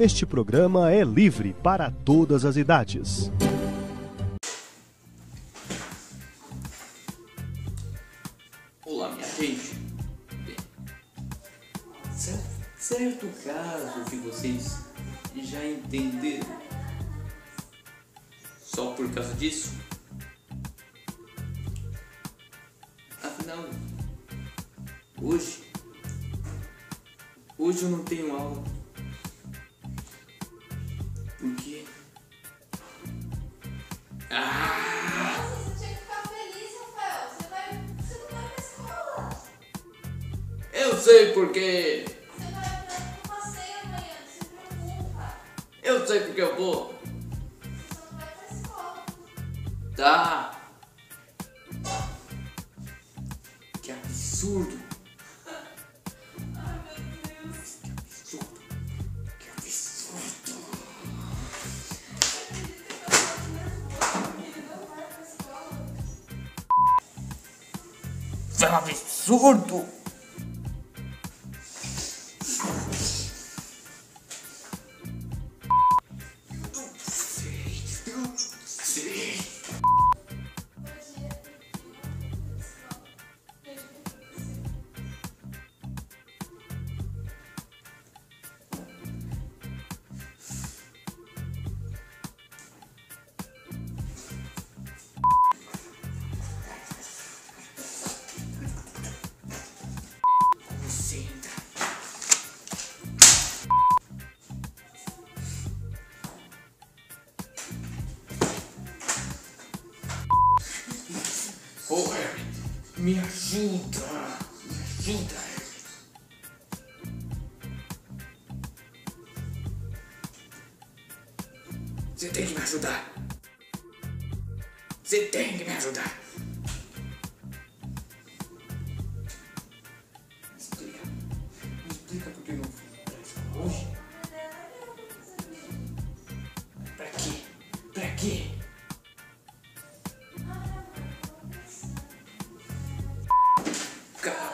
Este programa é livre para todas as idades. Olá, minha gente. Certo caso que vocês já entenderam. Só por causa disso? Afinal, hoje, hoje eu não tenho aula. Ah! Você tinha que ficar feliz, Rafael. Você, vai, você não vai pra escola. Eu sei porque. Você vai pra um passeio amanhã, não se preocupa. Eu sei porque eu vou. Você só não vai pra escola. Tá. Que absurdo. Absurdo. Ô, Harry, me ajuda. Me ajuda, Harry. Você tem que me ajudar. Você tem que me ajudar.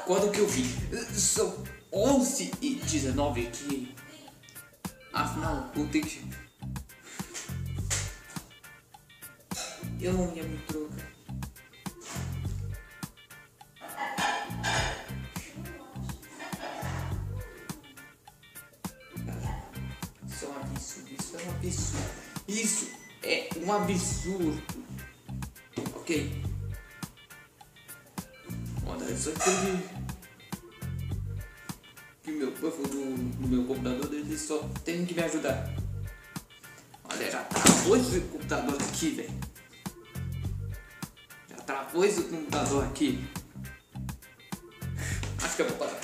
Cara, quando que eu vi? São 11 e 19 aqui. Afinal, vou ter que. Eu não ia me trocar. Isso é um absurdo, isso é um absurdo. Isso é um absurdo. Ok? Só teve que meu buffo do, do meu computador ele só tem que me ajudar. Olha, já travou esse computador aqui, velho. Já travou esse computador aqui. Acho que eu vou.